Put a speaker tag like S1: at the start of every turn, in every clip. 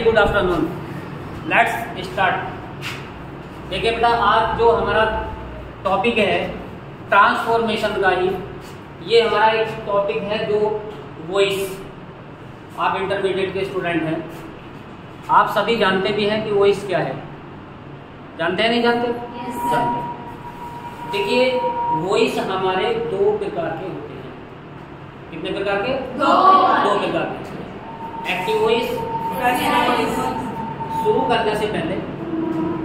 S1: Very good afternoon let's start देखिए बेटा आज जो हमारा टॉपिक है ट्रांसफॉर्मेशन का ही ये हमारा एक टॉपिक है जो वॉइस आप इंटरमीडिएट के स्टूडेंट हैं। आप सभी जानते भी हैं कि वॉइस क्या है। जानते हैं नहीं जानते?
S2: Yes,
S1: जानते। देखिए वॉइस हमारे दो प्रकार के होते हैं। कितने प्रकार के?
S2: दो।
S1: दो प्रकार के। एक्टिव वॉइस शुरू करने से पहले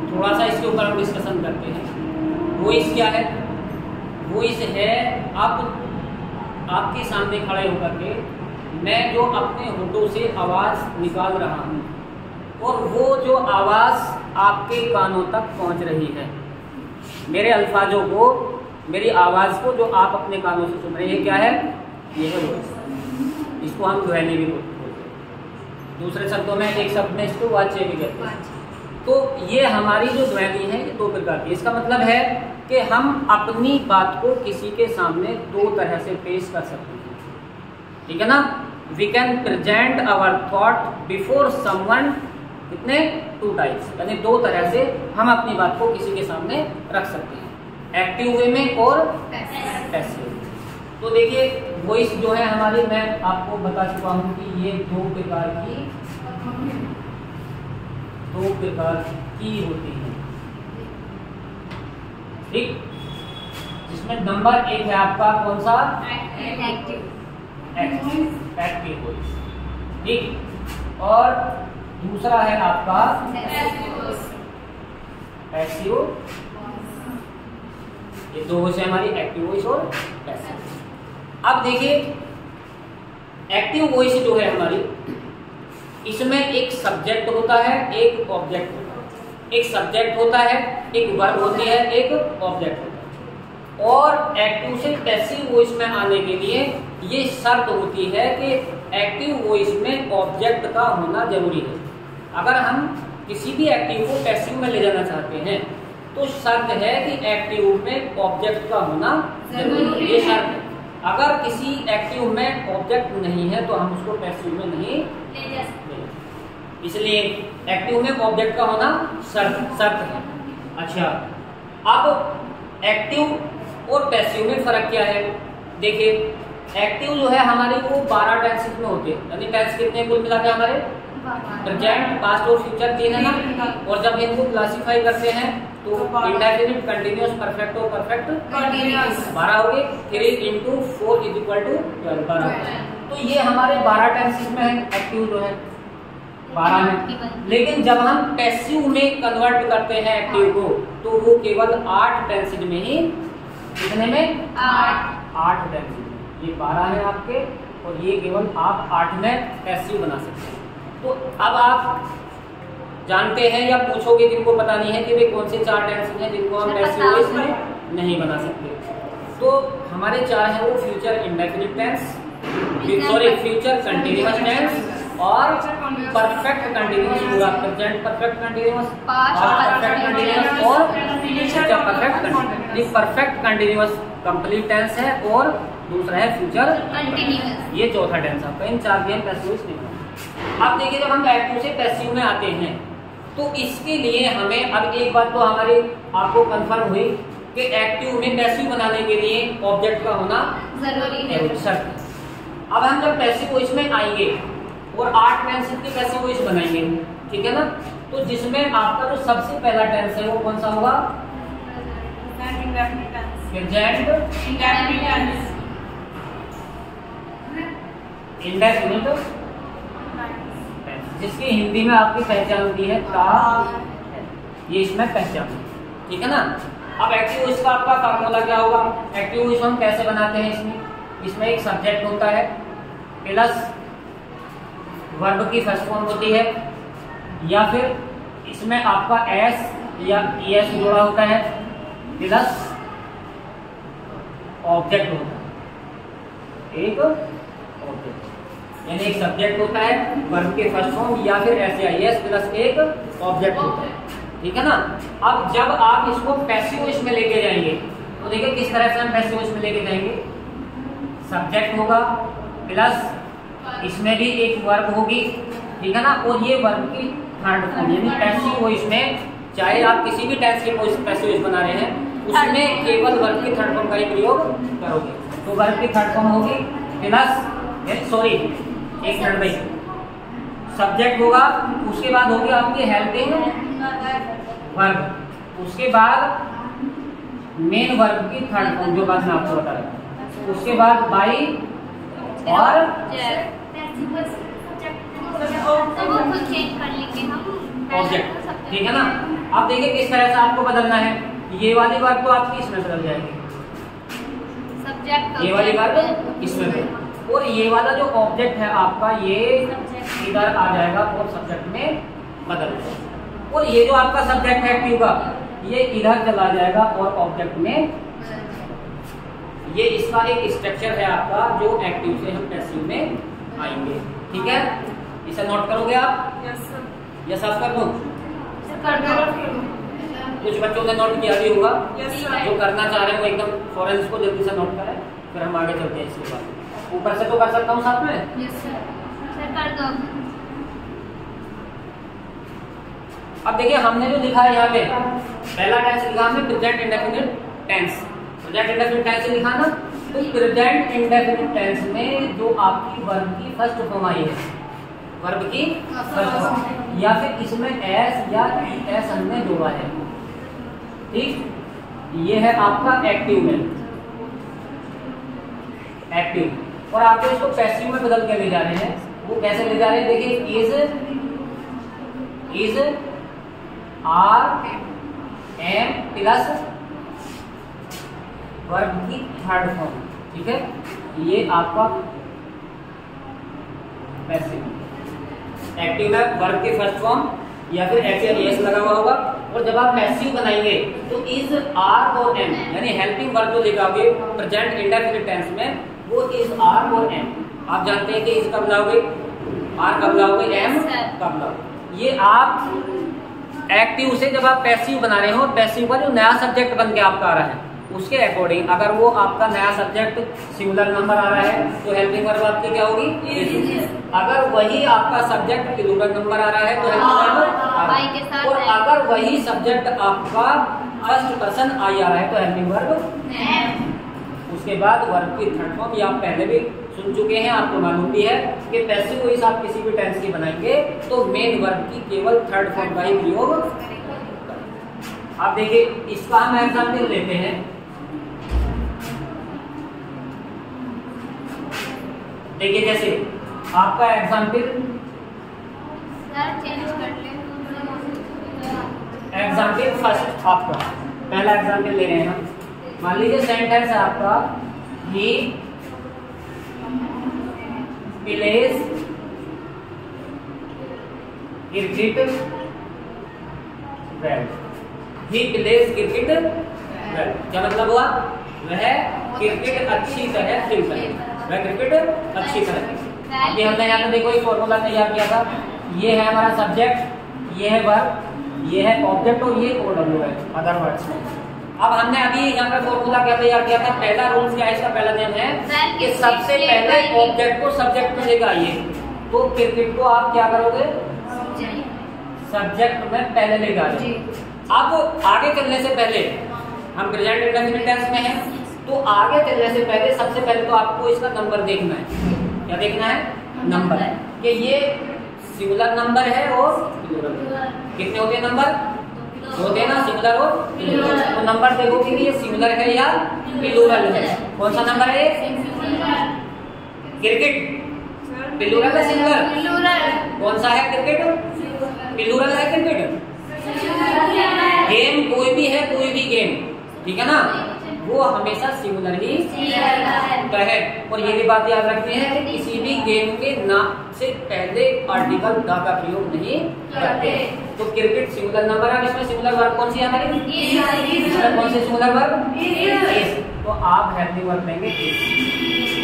S1: थोड़ा सा इसके ऊपर हम डिस्कशन करते हैं। वॉइस क्या है? वॉइस है आप, आपके सामने खड़े होकर के मैं जो अपने होठों से आवाज़ निकाल रहा हूँ और वो जो आवाज़ आपके कानों तक पहुँच रही है, मेरे अल्फाजों को, मेरी आवाज़ को जो आप अपने कानों से सुन रहे हैं क्या है? ये है इसको हम ध्वनि भी बोलते हैं। दूसरे शब्दों में, एक शब्द में इसको वाच्य भी कहते हैं। तो ये हमारी जो ध्वनि है, ये दो प्रकार की इसका मतलब है कि हम अपनी बात को किसी के सामने दो तरह से पेश कर सकते हैं। ठीक है ना? We can present our thought before someone कितने? टू टाइप्स यानी दो तरह से हम अपनी बात को किसी के सामने रख सकते हैं। एक्टिव वे में और पैसिव तो देखिए वॉइस जो है हमारी मैं आपको बता चुका हूँ कि ये दो प्रकार की दो प्रकार की होती है। ठीक? जिसमें नंबर एक है आपका कौन सा? एक्टिव एक्टिव वॉइस ठीक? और दूसरा है आपका? पैसिव ये दो वॉइस है हमारी एक्टिव वॉइस और पैसिव अब देखिए एक्टिव वॉइस जो है हमारी, इसमें एक सब्जेक्ट होता है, एक ऑब्जेक्ट होता है। एक सब्जेक्ट होता है, एक वर्ब होती है, एक ऑब्जेक्ट होता है। और एक्टिव से पैसिव वॉइस में आने के लिए ये शर्त होती है कि एक्टिव वॉइस में ऑब्जेक्ट का होना ज़रूरी है। अगर हम किसी भी एक्टिव को पैसिव में ले जाना चाहते हैं तो शर्त है कि एक्टिव में ऑब्जेक्ट का होना ज़रूरी है। ये शर्त है। अगर किसी एक्टिव में ऑब्जेक्ट नहीं है तो हम उसको पैसिव में नहीं ले सकते। इसलिए एक्टिव में ऑब्जेक्ट का होना शर्त शर्त है। अच्छा अब एक्टिव और पैसिव में फ़र्क क्या है? देखिए एक्टिव जो है हमारे वो बारह टेंसेस में होते हैं। यानी टेंस कितने कुल मिला के हमारे प्रेजेंट पास्ट और फ्यूचर तीन है ना? और जब इनको क्लासिफाई करते हैं तो इंडेफिनिट कंटिन्यूस परफेक्ट और परफेक्ट बारह हो गए three into four is equal to twelve बारह। तो ये हमारे बारह टेंसेस में है एक्टिव जो है बारह में। लेकिन जब हम पैसिव में कन्वर्ट करते हैं एक्टिव को तो वो केवल आठ टेंसेज में ही कितने में? आठ। टेंसेज में। ये बारह है आपके और ये केवल आप आठ में पैसिव बना सकते हैं। तो अब आप जानते हैं या पूछोगे जिनको पता नहीं है कि वे कौन से चार टेंसेज हैं जिनको हम पैसिव में नहीं बना सकते। तो हमारे चार हैं वो future indefinite tense sorry future continuous tense और परफेक्ट कंटिन्यूअस पूरा present perfect continuous perfect continuous और future perfect perfect continuous complete tense है और दूसरा है फ्यूचर ये चौथा टेंस आपका इन चार भी हम पैसिव नहीं अब देखिए जब हम एक्टिव से पैसिव में आते हैं तो इसके लिए हमें अब एक बात तो हमारे आपको कंफर्म हुई कि एक्टिव में पैसिव बनाने के लिए ऑब्जेक्ट का होना
S2: ज़रूरी है।
S1: है। अब हम जब पैसिव वॉइस में आएँगे और आठ टेंस की पैसिव वॉइस बनाएँगे ठीक है ना? तो जिसमें आपका जो तो सबसे पहला टेंस है वो कौन सा होगा? इंडेफिनिट जिसकी हिंदी में आपकी पहचान होती है का ये इसमें पहचान ठीक है ना? अब एक्टिव वॉइस का आपका फार्मूला क्या होगा? एक्टिव हम कैसे बनाते हैं इसमें? इसमें एक सब्जेक्ट होता है प्लस वर्ब की फ़र्स्ट फॉर्म होती है, या फिर इसमें आपका एस या ई एस जोड़ा होता है प्लस ऑब्जेक्ट होता है। एक यानी एक सब्जेक्ट होता है वर्ब के फ़र्स्ट फॉर्म या फिर एस या एस प्लस एक ऑब्जेक्ट होता है। ठीक है ना? अब जब आप इसको पैसिव वॉइस में लेके जाएँगे तो देखिए किस तरह से हम पैसिव वॉइस में लेके जाएँगे। सब्जेक्ट होगा प्लस इसमें भी एक वर्ब होगी। ठीक है ना? और ये वर्ब की थर्ड फॉर्म यानी पैसिव वॉइस में चाहे आप किसी भी टेंस के पैसिव वॉइस बना रहे हैं, उसमें केवल वर्ब की थर्ड फॉर्म का ही प्रयोग करोगे। तो वर्ब की थर्ड फॉर्म होगी प्लस सॉरी एक मिनट भाई। सब्जेक्ट होगा उसके बाद होगी आपकी हेल्पिंग वर्ब उसके बाद मेन वर्ब की थर्ड फॉर्म जो बात मैं आपको बता रहा उसके बाद बाई और ऑब्जेक्ट ठीक है ना? आप देखिए किस तरह से आपको बदलना है। ये वाली वर्ब तो आपकी इसमें बदल जाएगी। ये वाली वर्ब इसमें और ये वाला जो ऑब्जेक्ट है आपका ये इधर आ जाएगा और सब्जेक्ट में बदल जाएगा और ये जो आपका सब्जेक्ट है एक्टिव का ये इधर चला जाएगा और ऑब्जेक्ट में ये इसका एक स्ट्रक्चर है आपका जो एक्टिव से हम पैसिव में आएँगे। ठीक है? इसे नोट करोगे आप? यस आप कर दो। कुछ बच्चों ने नोट किया भी होगा। जो करना चाह रहे हो एकदम फ़ौरन इसको जल्दी से नोट करें फिर हम आगे चलते हैं इसके बाद। ऊपर से तो कर सकता हूँ साथ में? अब देखिए हमने जो लिखा है यहाँ पे पहला टेंस लिखा हमने present indefinite tense present indefinite tense लिखा ना तो प्रेजेंट इंडेफिनिट टेंस में जो आपकी वर्ब की फ़र्स्ट फॉर्म आई है वर्ब की फ़र्स्ट फॉर्म या फिर इसमें एस या ई एस हमने जोड़ा है। ठीक? ये है आपका एक्टिव में। एक्टिव और आपको इसको पैसिव में बदल के ले जा रहे हैं, वो कैसे ले जा रहे हैं? देखिए is is are am plus verb की थर्ड फॉर्म ठीक है? ये आपका पैसिव एक्टिव है वर्ब की फ़र्स्ट फॉर्म या फिर एच एस लगा हुआ होगा। और जब आप पैसिव बनाएँगे तो इज़ आर और एम यानी हेल्पिंग वर्ब जो लिखाओगे प्रेजेंट इंडेफिनिट टेंस में वो इज़ आर और एम आप जानते हैं कि इस कब लाओगे आर कब लाओगे एम कब लाओगे ये आप एक्टिव से जब आप पैसिव बना रहे हो पैसिव का जो नया सब्जेक्ट बन के आपका आ रहा है उसके अकॉर्डिंग अगर वो आपका नया सब्जेक्ट सिंगुलर नंबर आ रहा है तो हेल्पिंग वर्ब आपकी क्या होगी? अगर वही आपका सब्जेक्ट प्लूरल नंबर आ रहा है तो हेल्पिंग वर्ब और अगर वही सब्जेक्ट आपका फ़र्स्ट पर्सन आई आ रहा है तो हेल्पिंग वर्ब उसके बाद वर्ब की थर्ड फॉर्म ये आप पहले भी सुन चुके हैं आपको मालूम भी है कि पैसिव वॉइस आप किसी भी टेंस की बनाएँगे तो मेन वर्ब की केवल थर्ड फॉर्म का ही प्रयोग आप देखिए इसका हम एग्ज़ाम्पल लेते हैं। देखिए जैसे आपका एग्ज़ाम्पल एग्ज़ाम्पल फ़र्स्ट आपका पहला एग्ज़ाम्पल ले रहे हैं हम। मान लीजिए सेंटेंस है आपका he plays cricket well he plays cricket well क्या मतलब हुआ? वह क्रिकेट अच्छी तरह खेलता है। वह क्रिकेट अच्छी तरह अभी हमने यहाँ पे देखो एक फॉर्मूला तैयार किया था। ये है हमारा सब्जेक्ट ये है वर्ब ये है ऑब्जेक्ट और ये ओ डब्ल्यू है अदर वर्ड्स में। अब हमने अभी यहाँ पे फॉर्मूला क्या तैयार किया था? पहला रूल क्या है इसका? पहला नियम है कि सबसे पहले ऑब्जेक्ट को सब्जेक्ट में लेकर आइए। तो क्रिकेट को आप क्या करोगे? सब्जेक्ट में पहले लेकर आइए। अब आगे चलने से पहले हम प्रेजेंट इंडेफिनिट टेंस में हैं। तो आगे चलने से पहले सबसे पहले तो आपको इसका नंबर देखना है। क्या देखना है? नंबर कि ये सिंगुलर नंबर है और कितने होते हैं नंबर होते हैं ना सिंगुलर और तो नंबर देखो कि ये सिंगुलर है या प्लूरल है कौन सा नंबर है क्रिकेट प्लूरल है सिंगुलर कौन सा है क्रिकेट प्लूरल है क्रिकेट गेम कोई भी है, कोई भी गेम ठीक है ना? वो हमेशा सिंगुलर ही होता है। और ये भी बात याद रखनी है कि किसी भी गेम के नाम से पहले आर्टिकल द का प्रयोग नहीं करते। तो क्रिकेट सिंगुलर नंबर है इसमें सिंगुलर वर्ब कौन सी है हमारी कौन सी सिंगुलर वर्ब तो आप हेल्पिंग वर्ब लेंगे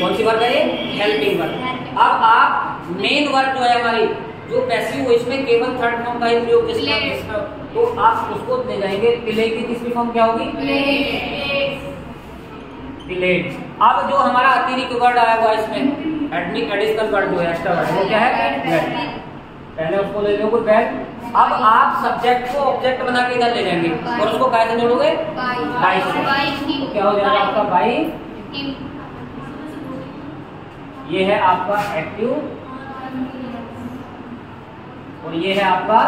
S1: कौन सी वर्ब है हेल्पिंग वर्ब अब आप मेन वर्ब जो है हमारी जो पैसिव हो इसमें केवल थर्ड फॉर्म का ही प्रयोग तो आप उसको ले जाएँगे। प्ले की तीसरी फॉर्म क्या होगी? प्लेट अब जो हमारा अतिरिक्त वर्ड आया हुआ इसमें एडमिक एडिशनल वर्ड जो है एक्स्ट्रा वर्ड वो क्या है? पहले उसको ले लो कोई बैग अब आप सब्जेक्ट को ऑब्जेक्ट बना के इधर ले जाएँगे और उसको कैसे जोड़ोगे? बाई तो क्या हो जाएगा आपका? बाई ये है आपका एक्टिव और ये है आपका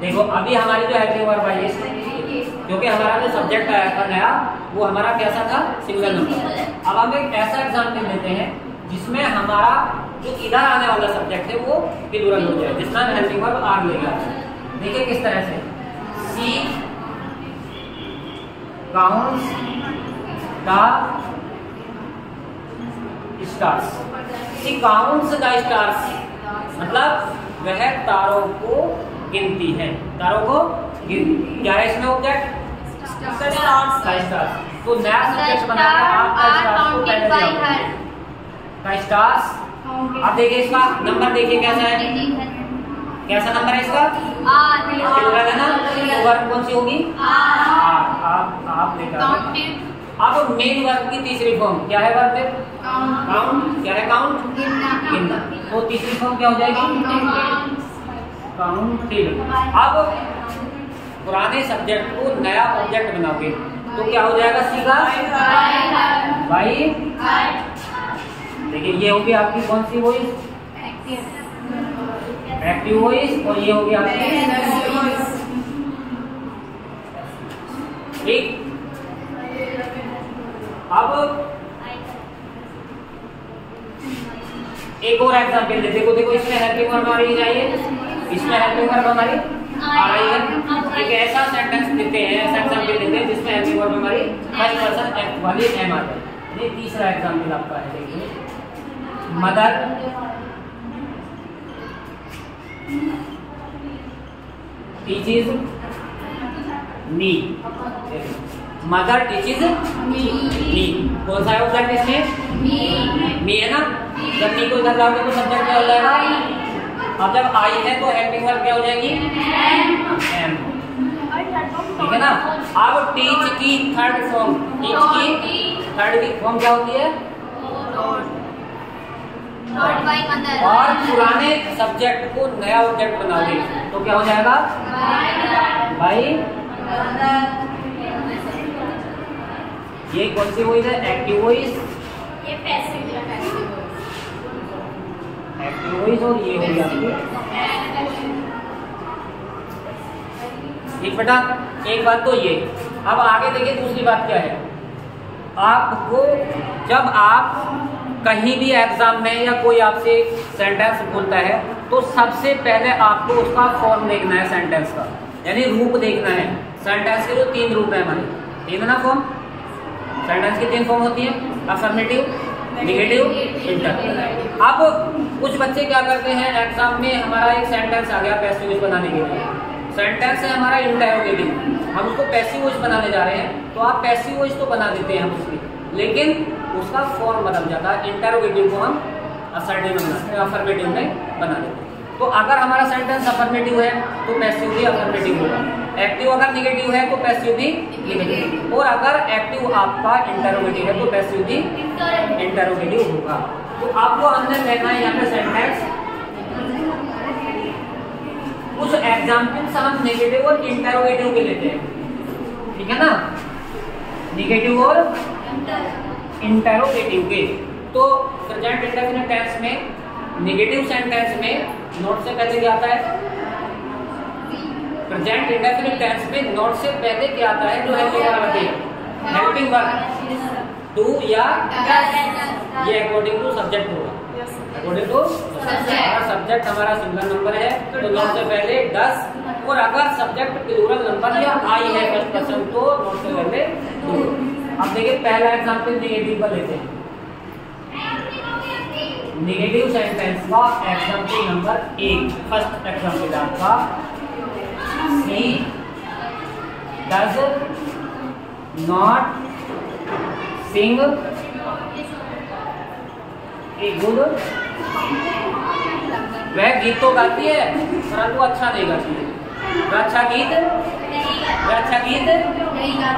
S1: देखो, अभी हमारी जो एक्टिव वर्ब आई है क्योंकि हमारा जो सब्जेक्ट आया था नया, वो हमारा कैसा था? सिंगल नंबर अब हम एक ऐसा एग्ज़ाम्पल लेते हैं, जिसमें हमारा जो इधर आने वाला सब्जेक्ट है, वो प्लूरल हो जाए जिसका हेल्पिंग वर्ब आर लेगा देखिए किस तरह से। She counts the stars she counts the stars मतलब वह तारों को गिनती है। तारों को गिनती क्या है इसमें ऑब्जेक्ट तो नया सब्जेक्ट अब देखिए इसका नंबर देखिए कैसा है। कैसा नंबर है इसका? है ना वर्ग कौन सी होगी? आप आप लेकर अब मेन वर्ग की तीसरी फॉर्म क्या है वर्ग काउंट क्या है काउंट गिनना तो तीसरी फॉर्म क्या हो जाएगी? काउंटिंग अब पुराने सब्जेक्ट को नया ऑब्जेक्ट बनाओगे तो क्या हो जाएगा सीधा भाई देखिए, ये होगी आपकी कौन सी वॉइस एक्टिव वॉइस और ये होगी आपकी ठीक अब एक और एग्ज़ाम्पल देखो देखो, इसमें हेल्पिंग वर्ब हमारी जाइए। इसमें हेल्पिंग वर्ब हमारी आ एक ऐसा सेंटेंस देते हैं एग्ज़ाम्पल देते हैं जिसमें हमारी फ़र्स्ट पर्सन वाली एम है ये तीसरा एग्ज़ाम्पल आपका है देखिए। Mother teaches me mother teaches me कौन सा है ऑब्जेक्ट इसमें मी है ना? जब मी को इधर लाओगे तो सब्जेक्ट क्या हो जाएगा? जब आई है तो हेल्पिंग वर्ब क्या हो जाएगी? एम ठीक है ना? अब टीच की थर्ड फॉर्म टीच की थर्ड की फॉर्म क्या होती है? और पुराने सब्जेक्ट को नया ऑब्जेक्ट बना बनाओगे तो क्या हो जाएगा? भाई? ये कौन सी वॉइस है? एक्टिव वॉइस एक्टिव और ये एक बेटा एक बात तो ये अब आगे देखिए दूसरी बात क्या है। आपको जब आप कहीं भी एग्ज़ाम में या कोई आपसे सेंटेंस बोलता है तो सबसे पहले आपको उसका फॉर्म देखना है सेंटेंस का। यानी रूप देखना है। सेंटेंस के जो तीन रूप है हमारे। तीन ना फॉर्म सेंटेंस की तीन फॉर्म होती है। अफर्मेटिव निगेटिव इंटर अब कुछ बच्चे क्या करते हैं एग्ज़ाम में हमारा एक सेंटेंस आ गया पैसिव बनाने के लिए। सेंटेंस है हमारा इंटरोगेटिव हम उसको पैसिव बनाने जा रहे हैं तो आप पैसिव तो बना देते हैं हम उसकी लेकिन उसका फॉर्म बदल जाता है इंटरोगेटिव को हम असर्टिव में अफर्मेटिव में बना देते हैं। तो अगर हमारा सेंटेंस अफर्मेटिव है तो पैसिव भी अफर्मेटिव होगा। एक्टिव अगर निगेटिव है तो पैसिव भी निगेटिव और अगर एक्टिव आपका इंटरोगेटिव है तो पैसिव भी इंटरोगेटिव होगा। तो आपको अंदर लेना है, यहाँ पे सेंटेंस कुछ एग्जाम्पल्स हम नेगेटिव और इंटरोगेटिव के लेते हैं। ठीक है ना? निगेटिव और इंटरोगेटिव के। तो प्रेजेंट इंडेफिनिट टेंस में नेगेटिव सेंटेंस में नोट से पहले क्या आता है? प्रेजेंट इंडेफिनिट टेंस में नोट से पहले क्या आता है? जो helping verb helping verb to या ये अकॉर्डिंग टू सब्जेक्ट होगा। अकॉर्डिंग टू अगर सब्जेक्ट हमारा सिंगल नंबर है तो नोट से पहले दस। और अगर सब्जेक्ट प्लूरल नंबर या आई है फ़र्स्ट पर्सन तो नोट से पहले दो। अब देखिए पहला एग्जांपल नेगेटिव का लेते हैं। नेगेटिव सेंटेंस का एग्जांपल नंबर एक। फ़र्स्ट एग्जांपल आपका। सी डज नॉट सिंग वह गीत तो गाती है परंतु अच्छा नहीं गाती है। वह अच्छा गीत वह अच्छा गीत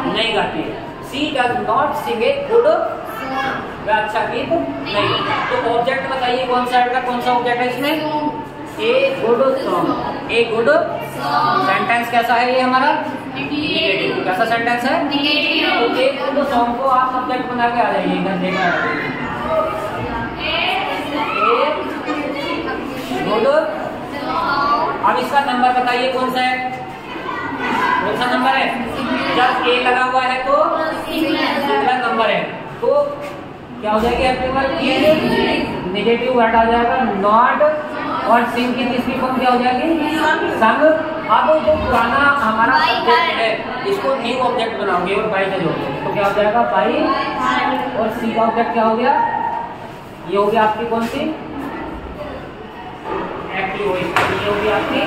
S1: नहीं गाती। है। She does not sing a good वह अच्छा गीत नहीं तो ऑब्जेक्ट बताइए कौन सा का कौन सा ऑब्जेक्ट है इसमें? A good song a good sentence कैसा है ये हमारा? निगेटिव कैसा सेंटेंस है? तो ए गुड सॉन्ग को आप सब्जेक्ट बना के आ जाइए इधर देखा गुड अब इसका नंबर बताइए कौन सा है? कौन सा नंबर है? जब ए लगा हुआ है तो? सिंगुलर नंबर है। तो क्या हो जाएगी आपके पास? नेगेटिव वर्ड आ जाएगा। नॉट और सिंग की तीसरी फॉर्म क्या हो जाएगी? संग अब जो पुराना हमारा सब्जेक्ट है इसको न्यू ऑब्जेक्ट बनाओगे और बाई का जो तो क्या हो जाएगा? बाई और सी का ऑब्जेक्ट क्या हो गया? ये हो गया आपकी कौन सी? एक्टिव ये होगी आपकी।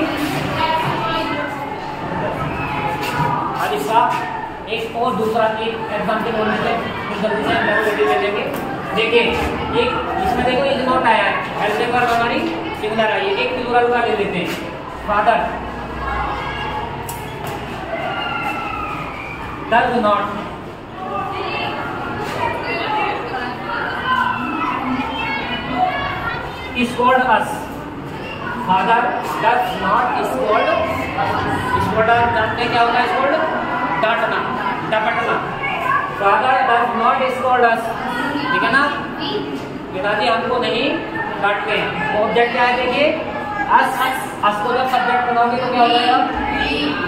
S1: अब इसका एक और दूसरा एक एग्ज़ाम्पल और लेते जल्दी से हम देखिए, एक, इसमें देखो इज़ नॉट आया है। पर हमारी सिमिलर आई एक प्लूरल का ले लेते हैं। Father does not scold us. Does not scold scold us डांटने क्या होता है स्कोल्ड डांटना डपटना father does not scold us ठीक है ना? पिताजी हमको नहीं डांटते हैं। ऑब्जेक्ट क्या है देखिए? अस अस को जब सब्जेक्ट बनाओगे तो क्या हो जाएगा?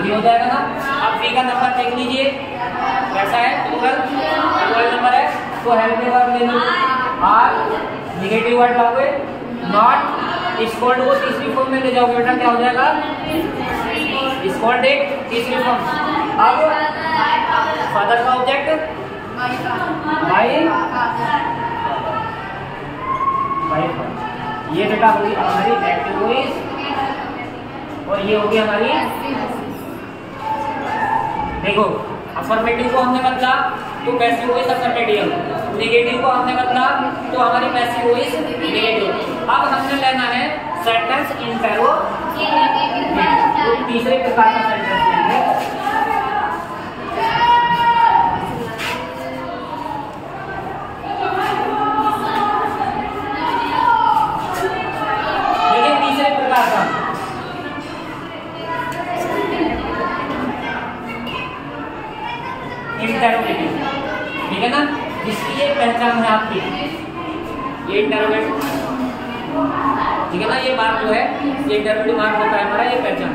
S1: भी हो जाएगा ना? अब बी का नंबर देख लीजिए। कैसा है? प्लूरल प्लूरल नंबर है? तो हेल्प में वर्ब ले लो। आर नेगेटिव वर्ड लाओगे नॉट स्कॉल्ड को तीसरी फॉर्म में ले जाओगे बेटा, क्या हो जाएगा? स्कॉल्ड एक, तीसरी फॉर्म अब फादर का ऑब्जेक्ट भाई। भाई ये बेटा होगी हमारी एक्टिव और ये होगी हमारी देखो अफर्मेटिव को हमने बदला तो पैसिव वॉइस अफर्मेटिव नेगेटिव को हमने बदला तो हमारी पैसिव वॉइस नेगेटिव अब हमने लेना है सेंटेंस इंटेरो तो तीसरे प्रकार का सेंटेंस लेंगे। तीसरे प्रकार का। इंटरोगेटिव ठीक है ना? जिसकी ये पहचान है आपकी। ये इंटरोगेटिव ठीक है ना, ये मार्क जो है, ये इंटरोगेटिव मार्क होता है हमारा, ये पहचान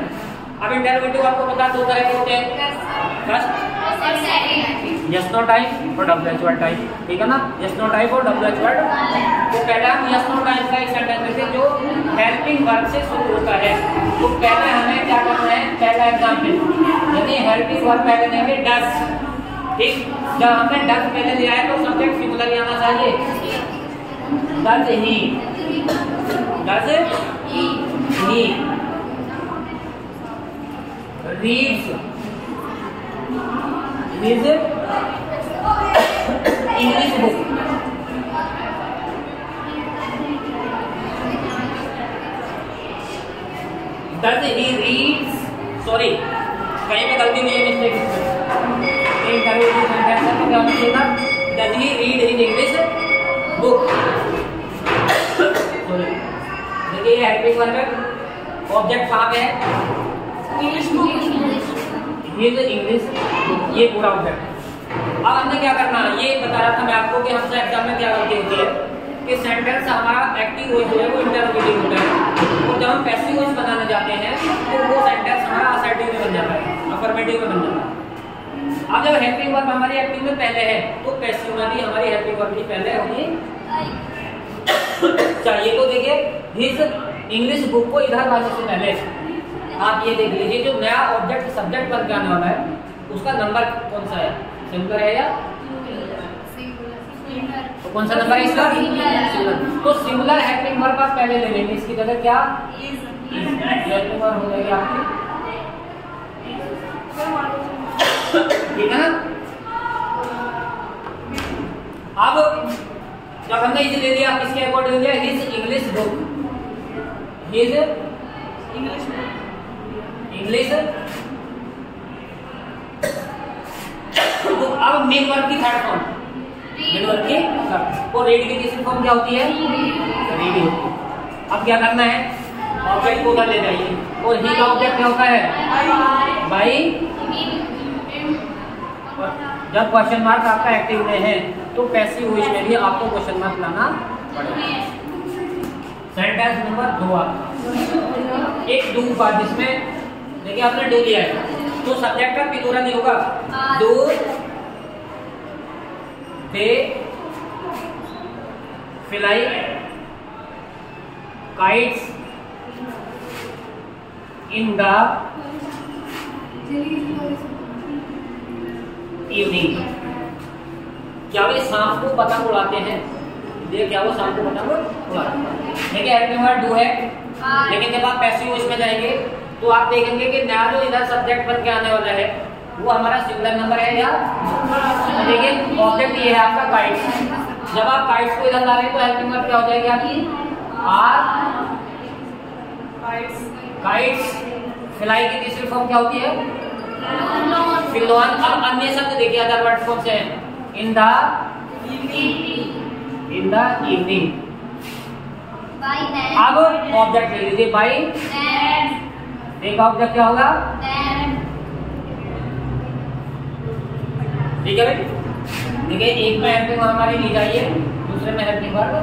S1: अब इंटरोगेटिव आपको पता दो तरह के होते हैं। फ़र्स्ट यस नो टाइप और डब्ल्यू एच वर्ड टाइप ठीक है ना? यस नो टाइप और डब्ल्यू एच वर्ड तो पहले हम यस नो टाइप का एक सेंटेंस जो हेल्पिंग वर्ब से शुरू होता है तो पहले हमें क्या करना है? पहला एग्जांपल यदि हेल्पिंग वर्ब पहले डस ठीक? जब हमने डस पहले लिया है तो सब्जेक्ट सिंगुलर ही आना चाहिए. Does he does he reads reads English book does he reads sorry कहीं पे गलती नहीं है मिस्टेक एक करो ये सेंटेंस तो क्या होना चाहिए था does he read his English book sorry देखिए ये हेल्पिंग वर्ब ऑब्जेक्ट कहाँ है?
S2: इंग्लिश बुक
S1: हिज इंग्लिश ये पूरा ऑब्जेक्ट अब हमने क्या करना? है ये बता रहा था मैं आपको कि हमसे एग्ज़ाम में क्या गलती होती है कि सेंटेंस हमारा एक्टिव वॉइस जो है वो इंटरोगेटिव होता है। तो जब हम पैसिव वॉइस बनाने जाते हैं तो वो सेंटेंस हमारा असर्टिव में बन जाता है अफर्मेटिव में बन जाता है। अब जब हेल्पिंग वर्ब हमारी एक्टिव में पहले है तो पैसिव में भी हमारी हेल्पिंग वर्ब भी पहले होगी। चाहिए तो देखिए हिज इंग्लिश बुक को इधर लाने से पहले आप ये देख लीजिए, जो नया ऑब्जेक्ट सब्जेक्ट बन के आने वाला है, उसका नंबर कौन सा है? सिंगुलर है या? तो कौन सा नंबर है इसका? तो सिमिलर हेल्पिंग वर्ब आप पहले ले लेंगे, इसकी जगह क्या? हो जाएगी आपकी ठीक है ना? अब जब हमने इसे ले लिया किसके अकॉर्डिंग लिया? His English book his English तो अब मेन वर्ब की थर्ड फॉर्म नेटवर्क की शर्त और रीड की तीसरी फॉर्म क्या होती है? रीड होती है अब क्या करना है? ऑब्जेक्ट को उधर ले जाइए. और ही का ऑब्जेक्ट क्या होता है? बाई जब क्वेश्चन मार्क आपका एक्टिव में है तो पैसिव वॉइस में भी आपको क्वेश्चन मार्क लाना पड़ेगा। सेंटेंस नंबर दो एक डू का जिसमें, देखिए आपने डू लिया है। तो सब्जेक्ट का पिदूरा नहीं होगा। Do they fly kites in the evening. क्या वे शाम को पतंग उड़ाते हैं? ये क्या वो शाम को पतंग उड़ाते हैं। देखिए हेल्पिंग वर्ड डू है। लेकिन जब आप पैसिव उसमें जाएँगे तो आप देखेंगे कि नया जो इधर सब्जेक्ट बन के आने वाला है वो हमारा सिंगुलर नंबर है या देखिए ऑब्जेक्ट ये है आपका काइट्स जब आप काइट्स को इधर ला रहे हैं तो हेल्पिंग वर्ड क्या हो जाएगी? आपकी आर काइट्स फ्लाई की तीसरी फॉर्म क्या होती है? फिलोन अब अन्य शब्द देखिए अदर वर्ड फॉर्म से in the in the evening अब ऑब्जेक्ट ले लीजिए बाई एक ऑब्जेक्ट क्या होगा? ठीक है भाई? देखिए एक में हेल्पिंग हमारी ली जाइए दूसरे में हेल्पिंग वर्ब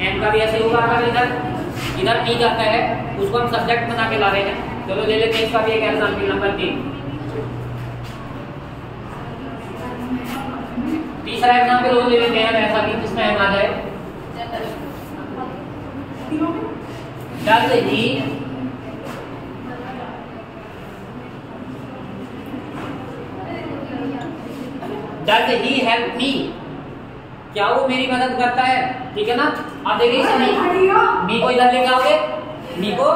S1: एम का भी ऐसे होगा अगर इधर इधर टी जाता है उसको हम सब्जेक्ट बना के ला रहे हैं। चलो ले लेते हैं इसका भी एक एग्ज़ाम्पल नंबर तीन तीसरा एग्ज़ाम्पल वो ले लेते हैं ऐसा कि जिसमें हम आ जाए does he does he help me क्या वो मेरी मदद करता है? ठीक है ना? आप देखिए इसे मी मी को इधर लेके आओगे? मी को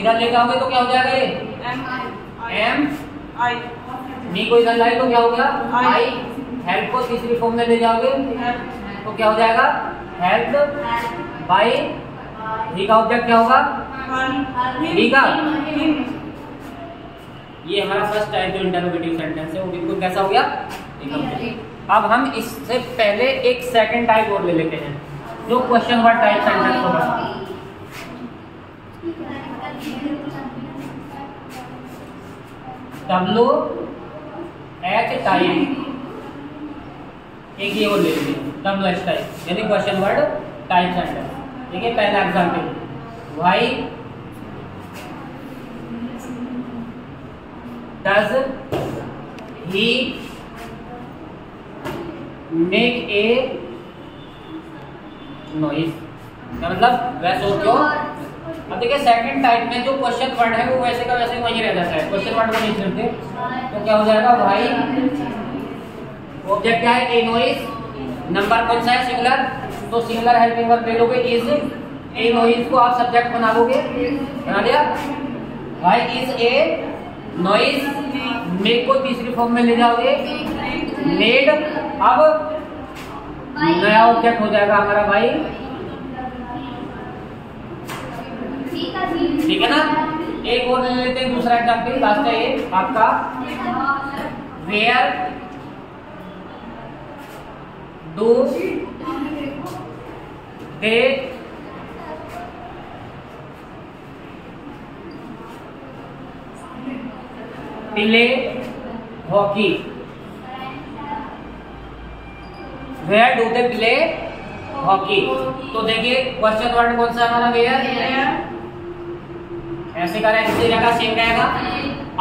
S1: इधर लेके आओगे तो क्या हो जाएगा ये? एम
S2: आई
S1: मी को इधर लाए तो क्या हो गया? आई हेल्प को तीसरी फॉर्म में ले जाओगे? तो क्या हो जाएगा? हेल्प बाई ही का ऑब्जेक्ट क्या होगा? है ये हमारा फ़र्स्ट टाइप जो इंटरोगेटिव सेंटेंस है वो बिल्कुल कैसा हो गया? अब हम इससे पहले एक सेकंड टाइप और ले लेते हैं जो क्वेश्चन वर्ड टाइप सेंटेंस होगा। डब्ल्यू एच टाइप एक ये और ले लीजिए। डब्ल्यू एच टाइप यानी क्वेश्चन वर्ड टाइप सेंटेंस देखिए, पहला example why does he make a noise मतलब? वैसे हो क्यों अब देखिए सेकंड टाइप में जो क्वेश्चन वर्ड है, वो वैसे का वैसे है। क्वेश्चन वर्ड को नहीं तो क्या हो जाएगा? भाई ऑब्जेक्ट क्या है? नंबर कौन सा है? तो हेल्पिंग वर्ब लोगे इज़ को आप सब्जेक्ट बना लोगे। बना लिया? भाई इज़ ए नॉइज़ मेक को तीसरी फॉर्म में ले जाओगे। अब नया ऑब्जेक्ट हो जाएगा हमारा भाई ठीक है ना? एक और ले लेते हैं, दूसरा एग्ज़ाम्पल लास्ट है ये आपका where do they play hockey where do they play hockey तो देखिए क्वेश्चन वर्ड कौन सा हमारा? वेयर ऐसे करें इसी जगह सेम रहेगा।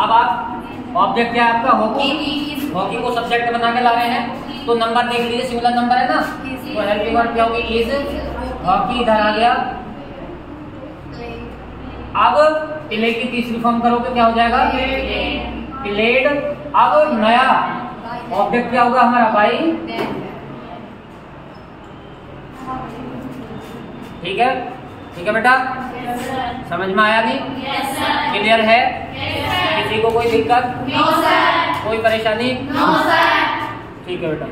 S1: अब आप ऑब्जेक्ट क्या है आपका? हॉकी हॉकी को सब्जेक्ट बना के ला रहे हैं। तो नंबर देख लीजिए सिमिलर नंबर है ना? तो हेल्पिंग वर्ड क्या होगी? इज़ हॉकी इधर आ गया। अब प्ले की तीसरी फॉर्म करोगे, क्या हो जाएगा? प्लेड अब नया ऑब्जेक्ट क्या होगा हमारा? भाई ठीक है? ठीक है बेटा? समझ में आया नहीं क्लियर है? किसी को कोई दिक्कत? कोई परेशानी? ठीक है बेटा।